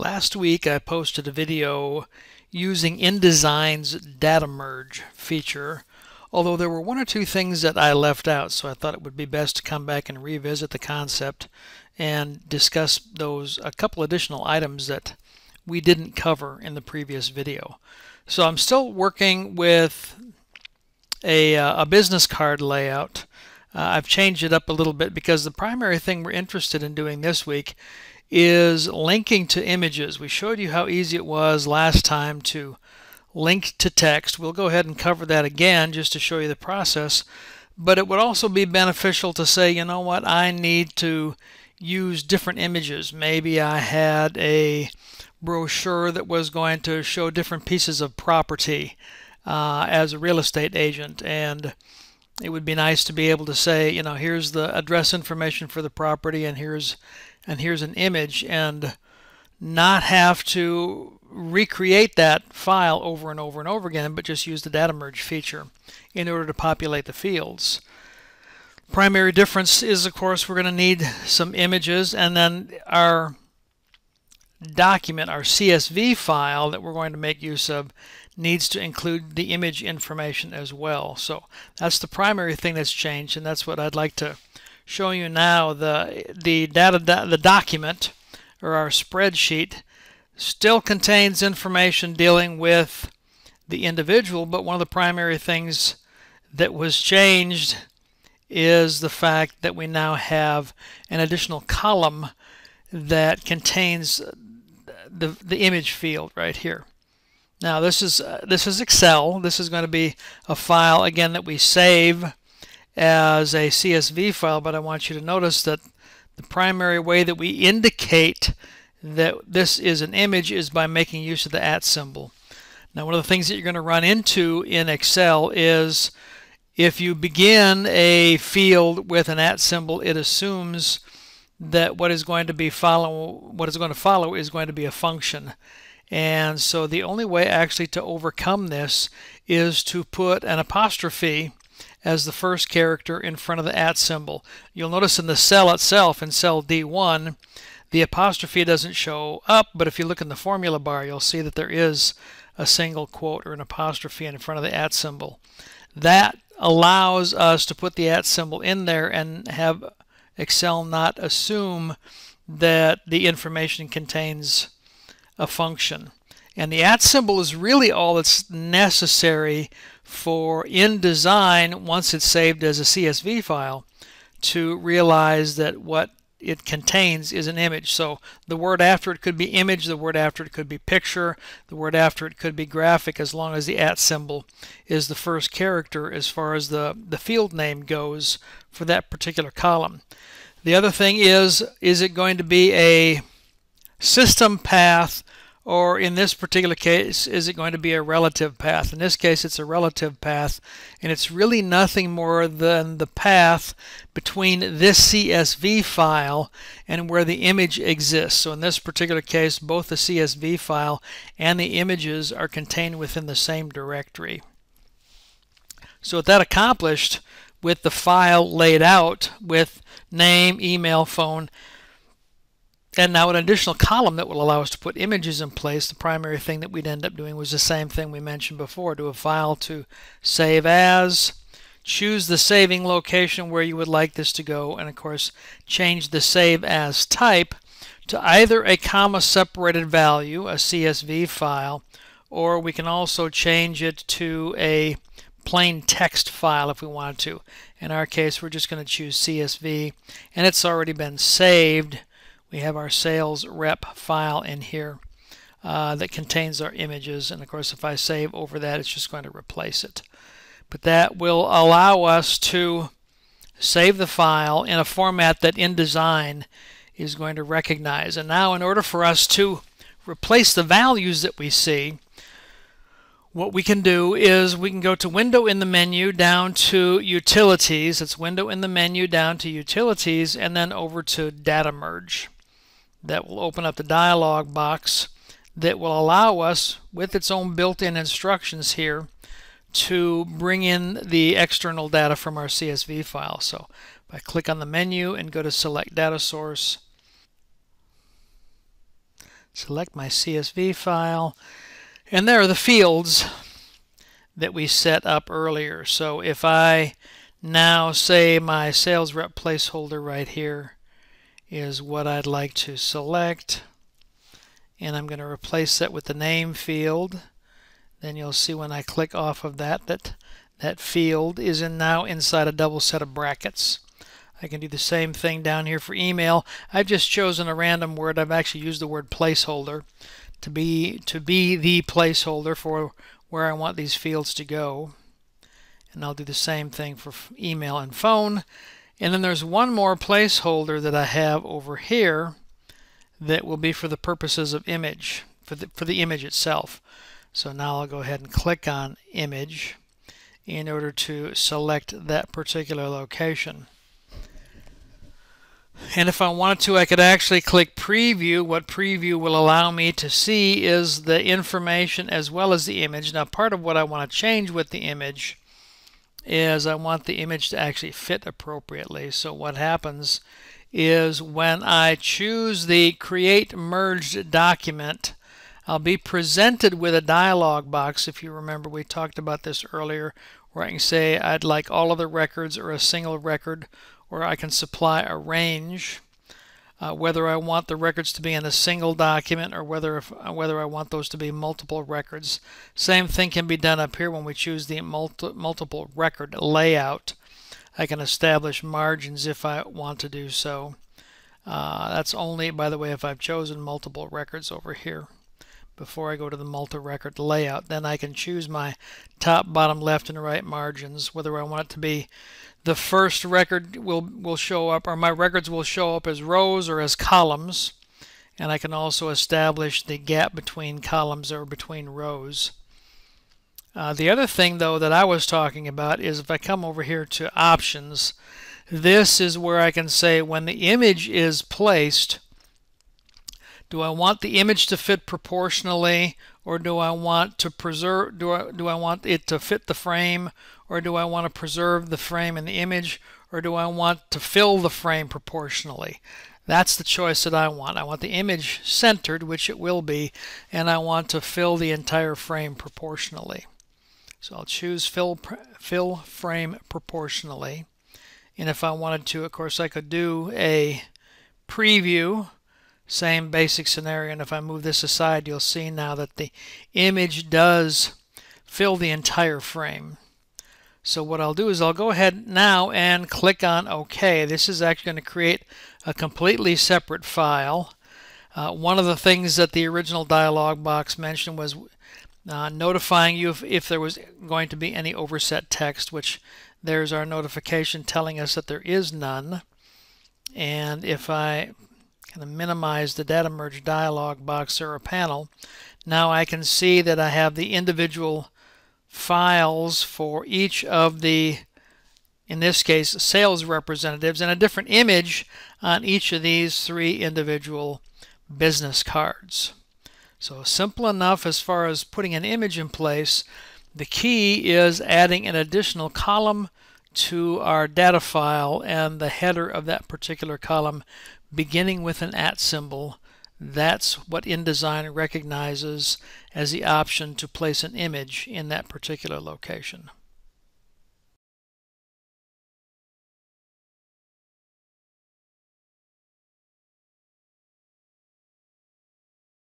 Last week I posted a video using InDesign's data merge feature, although there were one or two things that I left out, so I thought it would be best to come back and revisit the concept and discuss those a couple additional items that we didn't cover in the previous video. So I'm still working with a, uh, a business card layout. Uh, I've changed it up a little bit because the primary thing we're interested in doing this week is linking to images. We showed you how easy it was last time to link to text. We'll go ahead and cover that again just to show you the process. But it would also be beneficial to say, you know what, I need to use different images. Maybe I had a brochure that was going to show different pieces of property uh, as a real estate agent and it would be nice to be able to say, you know, here's the address information for the property and here's and here's an image and not have to recreate that file over and over and over again, but just use the data merge feature in order to populate the fields. Primary difference is, of course, we're going to need some images and then our document, our CSV file that we're going to make use of needs to include the image information as well. So that's the primary thing that's changed and that's what I'd like to show you now. The, the data, the document or our spreadsheet still contains information dealing with the individual, but one of the primary things that was changed is the fact that we now have an additional column that contains the, the image field right here. Now this is uh, this is Excel. This is going to be a file again that we save as a CSV file, but I want you to notice that the primary way that we indicate that this is an image is by making use of the at symbol. Now one of the things that you're going to run into in Excel is if you begin a field with an at symbol, it assumes that what is going to be follow what is going to follow is going to be a function. And so the only way actually to overcome this is to put an apostrophe as the first character in front of the at symbol. You'll notice in the cell itself, in cell D1, the apostrophe doesn't show up, but if you look in the formula bar, you'll see that there is a single quote or an apostrophe in front of the at symbol. That allows us to put the at symbol in there and have Excel not assume that the information contains a function. And the at symbol is really all that's necessary for InDesign, once it's saved as a CSV file, to realize that what it contains is an image. So the word after it could be image, the word after it could be picture, the word after it could be graphic as long as the at symbol is the first character as far as the, the field name goes for that particular column. The other thing is, is it going to be a system path or in this particular case, is it going to be a relative path? In this case, it's a relative path, and it's really nothing more than the path between this CSV file and where the image exists. So in this particular case, both the CSV file and the images are contained within the same directory. So with that accomplished, with the file laid out with name, email, phone, and now an additional column that will allow us to put images in place. The primary thing that we'd end up doing was the same thing we mentioned before. Do a file to save as, choose the saving location where you would like this to go, and of course change the save as type to either a comma separated value, a CSV file, or we can also change it to a plain text file if we wanted to. In our case, we're just going to choose CSV, and it's already been saved we have our sales rep file in here uh, that contains our images and of course if I save over that it's just going to replace it. But that will allow us to save the file in a format that InDesign is going to recognize. And now in order for us to replace the values that we see what we can do is we can go to window in the menu down to utilities. It's window in the menu down to utilities and then over to data merge that will open up the dialog box that will allow us, with its own built-in instructions here, to bring in the external data from our CSV file. So if I click on the menu and go to select data source, select my CSV file, and there are the fields that we set up earlier. So if I now say my sales rep placeholder right here is what I'd like to select, and I'm going to replace that with the name field, then you'll see when I click off of that that that field is in now inside a double set of brackets. I can do the same thing down here for email. I've just chosen a random word. I've actually used the word placeholder to be to be the placeholder for where I want these fields to go. And I'll do the same thing for email and phone. And then there's one more placeholder that I have over here that will be for the purposes of image, for the, for the image itself. So now I'll go ahead and click on image in order to select that particular location. And if I wanted to, I could actually click preview. What preview will allow me to see is the information as well as the image. Now, part of what I want to change with the image is I want the image to actually fit appropriately. So what happens is when I choose the create merged document, I'll be presented with a dialog box. If you remember, we talked about this earlier, where I can say I'd like all of the records or a single record or I can supply a range, uh, whether I want the records to be in a single document or whether if, uh, whether I want those to be multiple records. Same thing can be done up here when we choose the multi multiple record layout. I can establish margins if I want to do so. Uh, that's only, by the way, if I've chosen multiple records over here before I go to the multi-record layout. Then I can choose my top, bottom, left, and right margins, whether I want it to be the first record will, will show up, or my records will show up as rows or as columns. And I can also establish the gap between columns or between rows. Uh, the other thing, though, that I was talking about is if I come over here to options, this is where I can say when the image is placed, do I want the image to fit proportionally or do I want to preserve do I, do I want it to fit the frame or do I want to preserve the frame and the image or do I want to fill the frame proportionally? That's the choice that I want. I want the image centered, which it will be, and I want to fill the entire frame proportionally. So I'll choose fill, fill frame proportionally. And if I wanted to, of course, I could do a preview same basic scenario, and if I move this aside, you'll see now that the image does fill the entire frame. So what I'll do is I'll go ahead now and click on OK. This is actually going to create a completely separate file. Uh, one of the things that the original dialog box mentioned was uh, notifying you if, if there was going to be any overset text, which there's our notification telling us that there is none. And if I kind of minimize the data merge dialog box or a panel. Now I can see that I have the individual files for each of the, in this case, sales representatives and a different image on each of these three individual business cards. So simple enough as far as putting an image in place. The key is adding an additional column to our data file and the header of that particular column beginning with an at symbol. That's what InDesign recognizes as the option to place an image in that particular location.